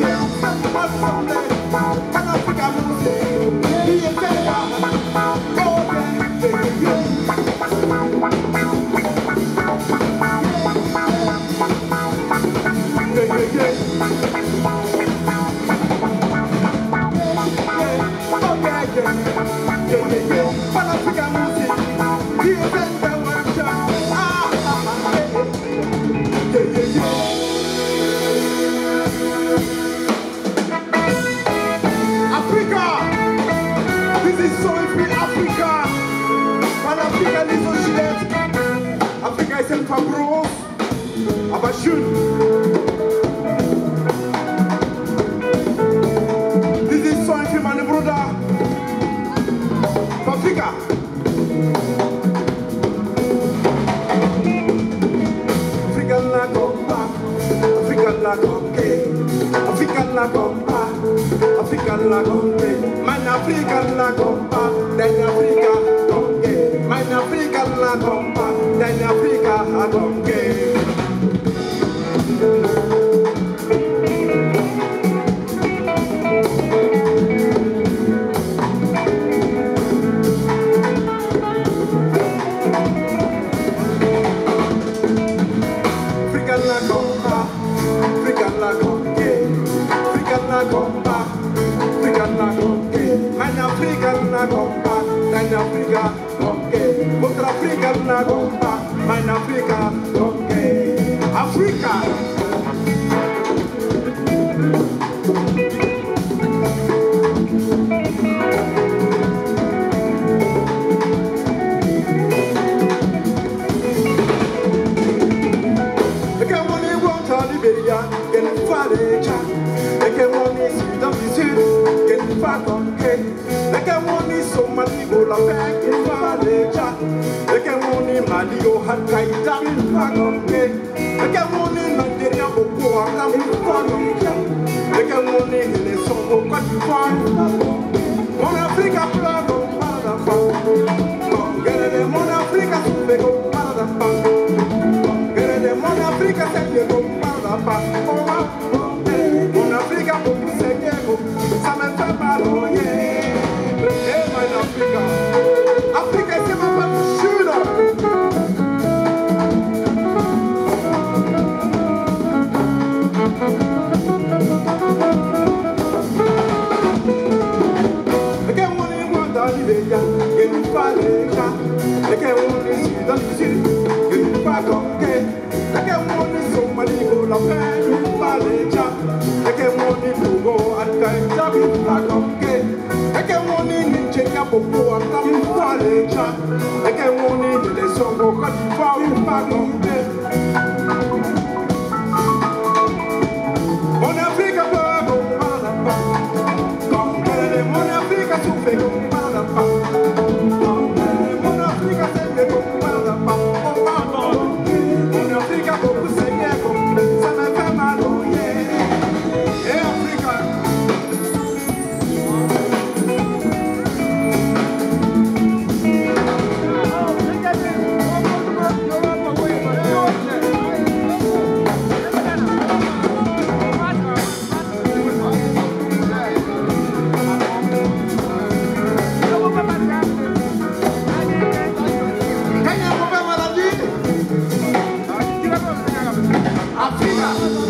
down, my phone existe só em África. Weil Afrika nicht so schlecht. Afrika ist ein Verbruch, aber schön. hungry. Man African la compa, then Africa don't. Man la then Africa. so mali go la pek in maleja Eke moni mali o hakaita in fagomke Eke moni Nigeria oko akam in fagomke Eke moni hele songo kwa tifan Mon Africa plagomke Boca de pau e pagão Música